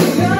Yeah.